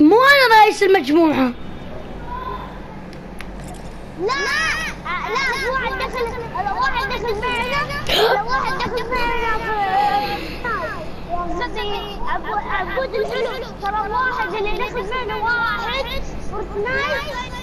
مو أنا رئيس المجموعة لا آه، لا في واحد دخل واحد دخل معنا واحد دخل معنا في قصدي ابو الحلو ترى واحد اللي دخل معنا واحد فورتنايت فورتنايت